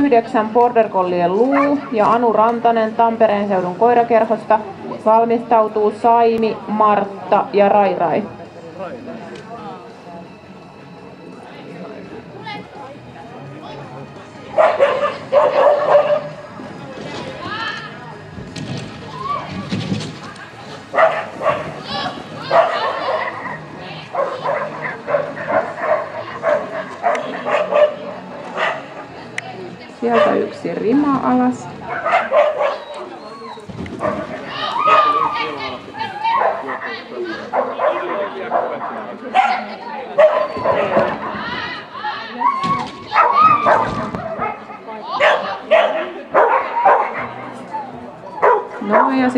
Yhdeksän Border Collien Luu ja Anu Rantanen Tampereen seudun koirakerhosta valmistautuu Saimi, Martta ja Rairai. Sieltä yksi rima alas. No ja